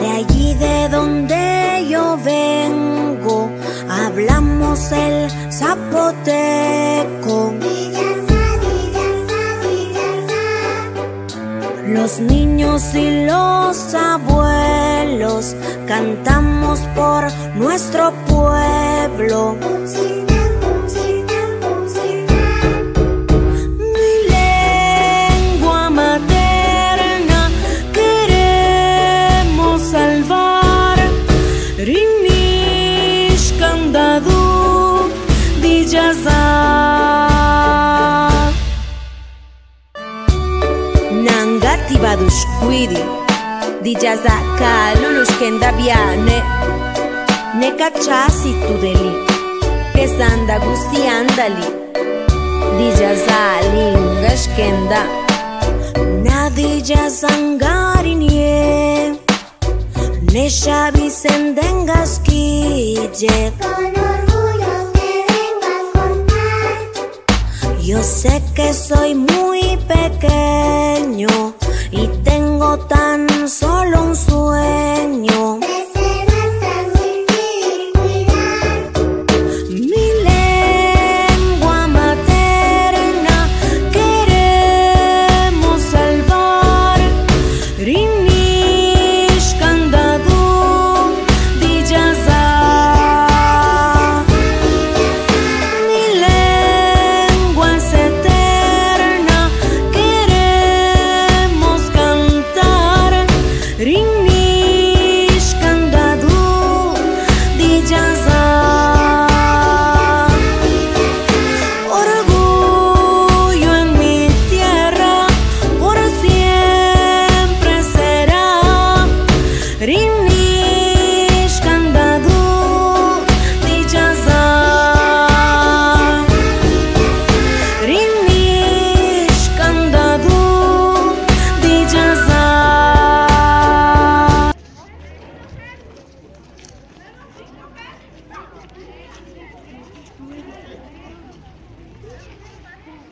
De allí de donde yo vengo, hablamos el zapoteco. Los niños y los abuelos cantamos por nuestro pueblo. Badushkwidi dijaza kalulushkenda biane. Ne cachasi tu deli, que sanda gusti andali. Dijazali ngashkenda Nadija zangarinye Neshabi sendengaskije Yo sé que soy muy pequeña tan solo.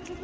Bye.